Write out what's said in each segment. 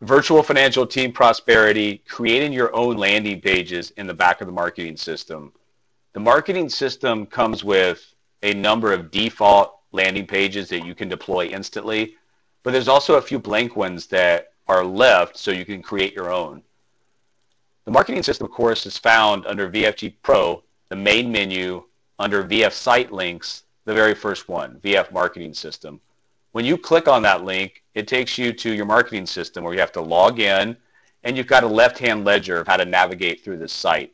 virtual financial team prosperity, creating your own landing pages in the back of the marketing system. The marketing system comes with a number of default landing pages that you can deploy instantly, but there's also a few blank ones that are left so you can create your own. The marketing system, of course, is found under VFG Pro, the main menu, under VF Site Links, the very first one, VF Marketing System. When you click on that link, it takes you to your marketing system where you have to log in and you've got a left-hand ledger of how to navigate through this site.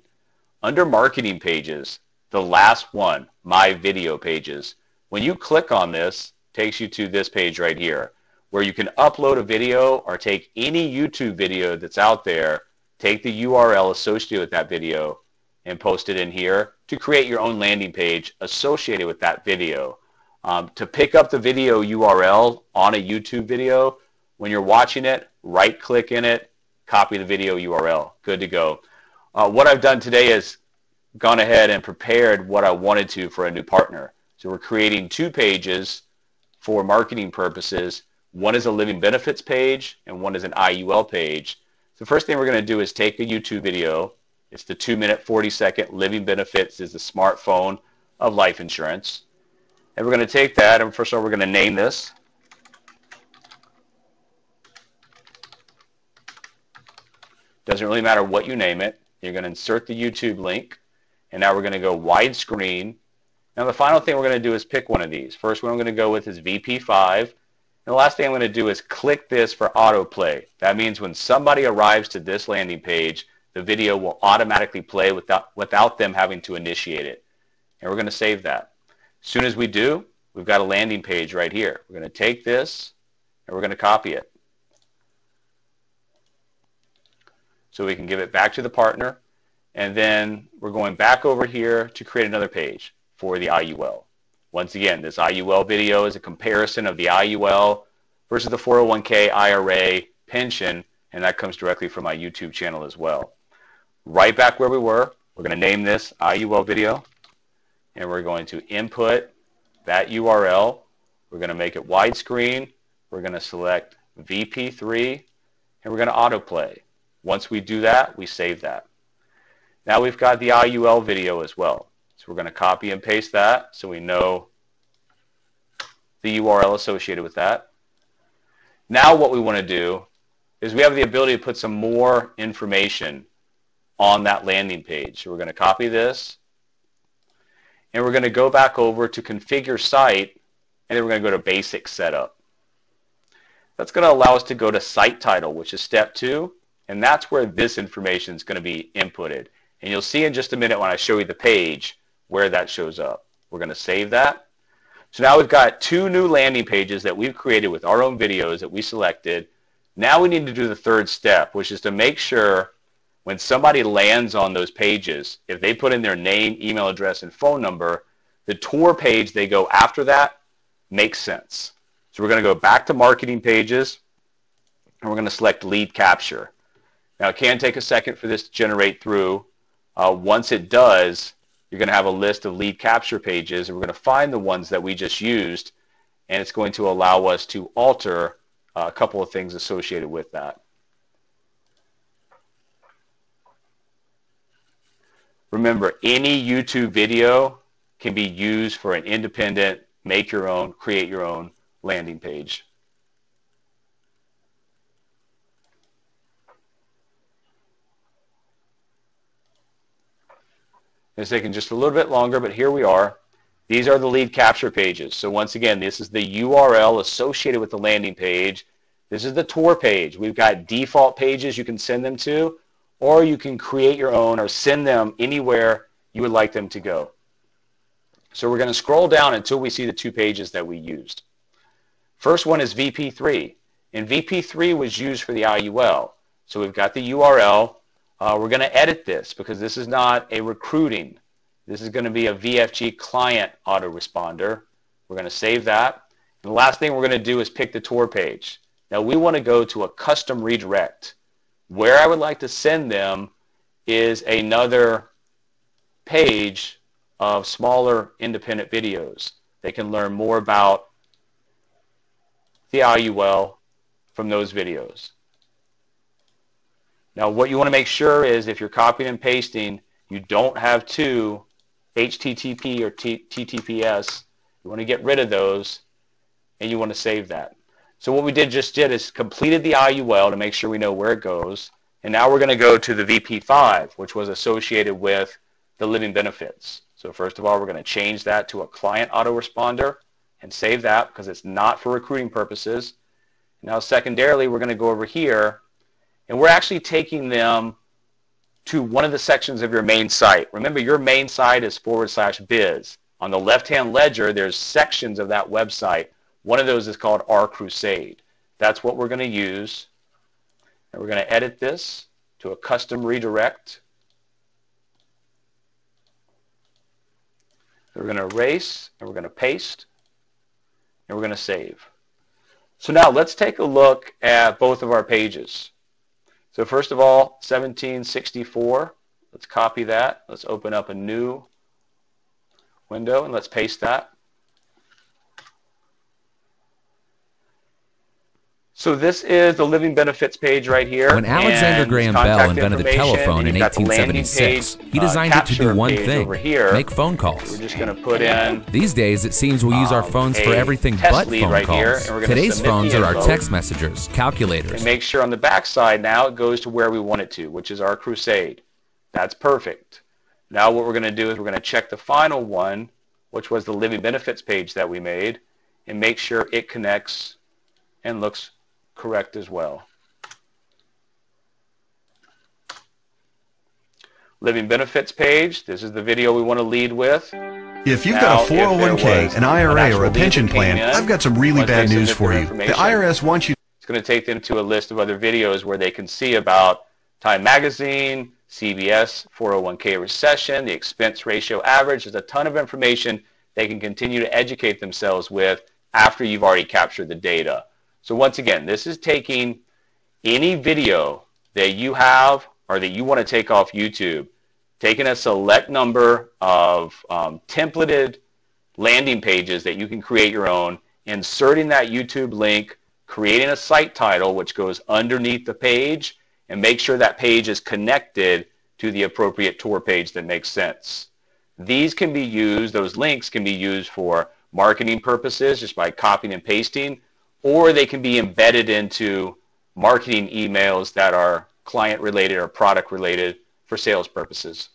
Under marketing pages, the last one, my video pages, when you click on this, takes you to this page right here where you can upload a video or take any YouTube video that's out there, take the URL associated with that video and post it in here to create your own landing page associated with that video. Um, to pick up the video URL on a YouTube video, when you're watching it, right click in it, copy the video URL. Good to go. Uh, what I've done today is gone ahead and prepared what I wanted to for a new partner. So we're creating two pages for marketing purposes. One is a living benefits page and one is an IUL page. The first thing we're going to do is take a YouTube video. It's the 2 minute 40 second living benefits is the smartphone of life insurance. And we're going to take that, and first of all, we're going to name this. Doesn't really matter what you name it. You're going to insert the YouTube link, and now we're going to go widescreen. Now the final thing we're going to do is pick one of these. First one I'm going to go with is VP5. And the last thing I'm going to do is click this for autoplay. That means when somebody arrives to this landing page, the video will automatically play without, without them having to initiate it. And we're going to save that. As soon as we do, we've got a landing page right here. We're going to take this and we're going to copy it. So we can give it back to the partner. And then we're going back over here to create another page for the IUL. Once again, this IUL video is a comparison of the IUL versus the 401k, IRA, pension, and that comes directly from my YouTube channel as well. Right back where we were, we're going to name this IUL video and we're going to input that URL. We're going to make it widescreen. We're going to select VP3 and we're going to autoplay. Once we do that, we save that. Now we've got the IUL video as well. So we're going to copy and paste that so we know the URL associated with that. Now what we want to do is we have the ability to put some more information on that landing page. So we're going to copy this and we're going to go back over to configure site, and then we're going to go to basic setup. That's going to allow us to go to site title, which is step two, and that's where this information is going to be inputted. And you'll see in just a minute when I show you the page where that shows up. We're going to save that. So now we've got two new landing pages that we've created with our own videos that we selected. Now we need to do the third step, which is to make sure when somebody lands on those pages, if they put in their name, email address, and phone number, the tour page they go after that makes sense. So we're going to go back to marketing pages, and we're going to select lead capture. Now, it can take a second for this to generate through. Uh, once it does, you're going to have a list of lead capture pages, and we're going to find the ones that we just used, and it's going to allow us to alter uh, a couple of things associated with that. Remember, any YouTube video can be used for an independent, make your own, create your own landing page. It's taking just a little bit longer, but here we are. These are the lead capture pages. So once again, this is the URL associated with the landing page. This is the tour page. We've got default pages you can send them to or you can create your own or send them anywhere you would like them to go. So we're going to scroll down until we see the two pages that we used. First one is VP3, and VP3 was used for the IUL. So we've got the URL. Uh, we're going to edit this because this is not a recruiting. This is going to be a VFG client autoresponder. We're going to save that. And the last thing we're going to do is pick the tour page. Now we want to go to a custom redirect. Where I would like to send them is another page of smaller independent videos. They can learn more about the IUL from those videos. Now what you want to make sure is if you're copying and pasting, you don't have two HTTP or TTPS. You want to get rid of those and you want to save that. So what we did just did is completed the IUL to make sure we know where it goes. And now we're going to go to the VP5, which was associated with the living benefits. So first of all, we're going to change that to a client autoresponder and save that because it's not for recruiting purposes. Now secondarily, we're going to go over here and we're actually taking them to one of the sections of your main site. Remember, your main site is forward slash biz. On the left-hand ledger, there's sections of that website. One of those is called R Crusade. That's what we're going to use. And we're going to edit this to a custom redirect. We're going to erase, and we're going to paste, and we're going to save. So now let's take a look at both of our pages. So first of all, 1764, let's copy that. Let's open up a new window and let's paste that. So this is the living benefits page right here. When Alexander Graham Bell invented the telephone in 1876, page, he designed uh, it to do one thing, here. make phone calls. We're just going to put in... These days, it seems we'll use our um, phones for everything but phone right calls. Today's phones are our text messengers, calculators. And make sure on the back side now it goes to where we want it to, which is our crusade. That's perfect. Now what we're going to do is we're going to check the final one, which was the living benefits page that we made, and make sure it connects and looks correct as well. Living benefits page. This is the video we want to lead with. If you've now, got a 401k, an IRA, an or a pension plan, in, I've got some really bad news for you. The IRS wants you. It's going to take them to a list of other videos where they can see about Time Magazine, CBS, 401k recession, the expense ratio average. There's a ton of information they can continue to educate themselves with after you've already captured the data. So once again, this is taking any video that you have or that you want to take off YouTube, taking a select number of um, templated landing pages that you can create your own, inserting that YouTube link, creating a site title which goes underneath the page, and make sure that page is connected to the appropriate tour page that makes sense. These can be used, those links can be used for marketing purposes just by copying and pasting, or they can be embedded into marketing emails that are client related or product related for sales purposes.